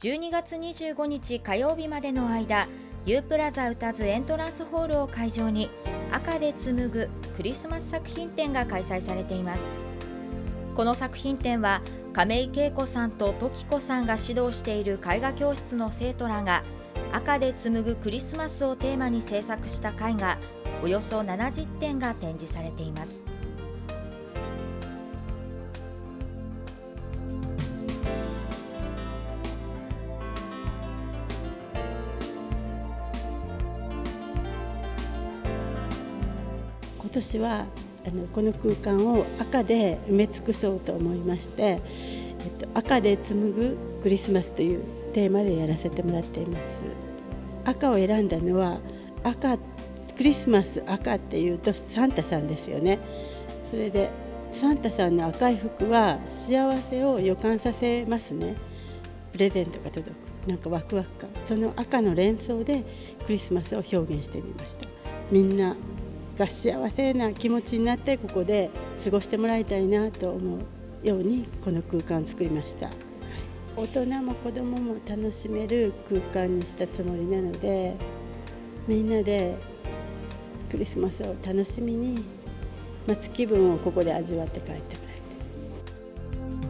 12月25日火曜日までの間 U プラザ歌津エントランスホールを会場に赤で紡ぐクリスマス作品展が開催されています。この作品展は亀井恵子さんと時子さんが指導している絵画教室の生徒らが赤で紡ぐクリスマスをテーマに制作した絵画およそ70点が展示されています。今年はあのこの空間を赤で埋め尽くそうと思いまして、えっと、赤で紡ぐクリスマスというテーマでやらせてもらっています。赤を選んだのは赤クリスマス赤っていうとサンタさんですよね。それでサンタさんの赤い服は幸せを予感させますね。プレゼントが届く。なんかワクワク感。その赤の連想でクリスマスを表現してみました。みんなが幸せな気持ちになってここで過ごしてもらいたいなと思うようにこの空間を作りました。大人も子どもも楽しめる空間にしたつもりなのでみんなでクリスマスを楽しみに待つ気分をここで味わって帰ってもらい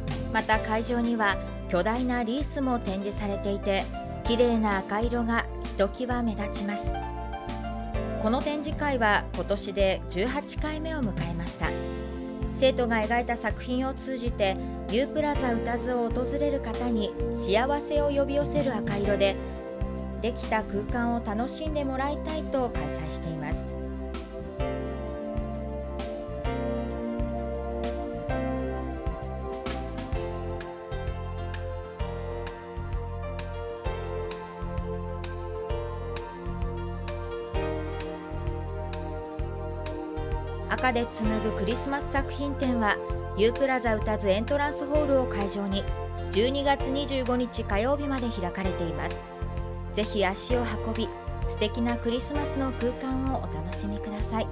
たいまた会場には巨大なリースも展示されていて綺麗な赤色がひときわ目立ちます。この展示会は今年で18回目を迎えました。生徒が描いた作品を通じて U プラザ歌津を訪れる方に幸せを呼び寄せる赤色でできた空間を楽しんでもらいたいと開催しています。赤で紡ぐクリスマス作品展は U プラザ歌津エントランスホールを会場に12月25日火曜日まで開かれています。ぜひ足を運び素敵なクリスマスの空間をお楽しみください。